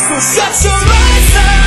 So shut your eyes